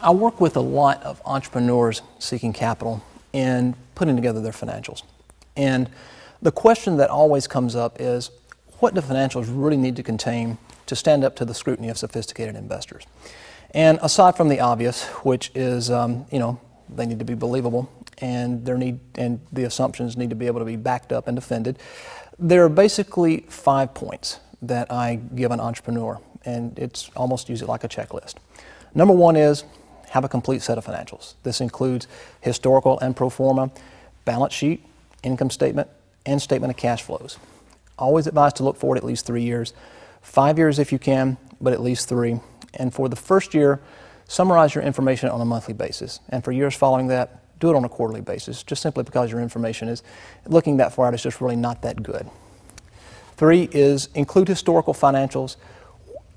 I work with a lot of entrepreneurs seeking capital and putting together their financials. And the question that always comes up is what do financials really need to contain to stand up to the scrutiny of sophisticated investors? And aside from the obvious, which is, um, you know, they need to be believable and, their need, and the assumptions need to be able to be backed up and defended, there are basically five points that I give an entrepreneur, and it's almost use it like a checklist. Number one is have a complete set of financials. This includes historical and pro forma, balance sheet, income statement, and statement of cash flows. Always advised to look forward at least three years, five years if you can, but at least three. And for the first year, summarize your information on a monthly basis. And for years following that, do it on a quarterly basis, just simply because your information is looking that far out is just really not that good. Three is include historical financials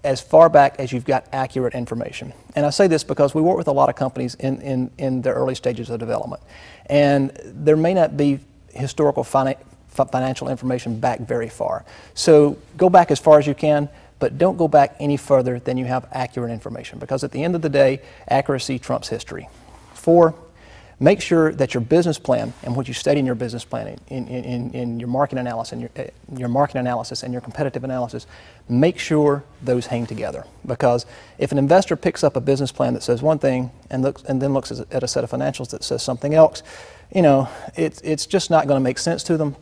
as far back as you've got accurate information. And I say this because we work with a lot of companies in, in, in their early stages of development. And there may not be historical financial information back very far. So go back as far as you can, but don't go back any further than you have accurate information because at the end of the day, accuracy trumps history. Four, make sure that your business plan and what you state in your business plan, in, in, in your market analysis, and your, uh, your market analysis and your competitive analysis, make sure those hang together. Because if an investor picks up a business plan that says one thing and looks and then looks at a set of financials that says something else, you know, it's it's just not going to make sense to them.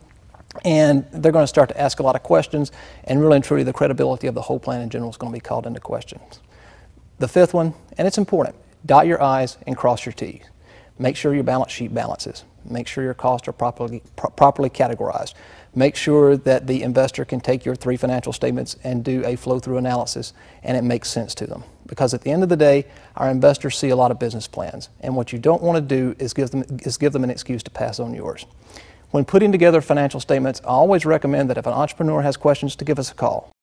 And they're going to start to ask a lot of questions, and really and truly, the credibility of the whole plan in general is going to be called into question. The fifth one, and it's important dot your I's and cross your T's. Make sure your balance sheet balances. Make sure your costs are properly, pro properly categorized. Make sure that the investor can take your three financial statements and do a flow through analysis and it makes sense to them. Because at the end of the day, our investors see a lot of business plans. And what you don't want to do is give them, is give them an excuse to pass on yours. When putting together financial statements, I always recommend that if an entrepreneur has questions, to give us a call.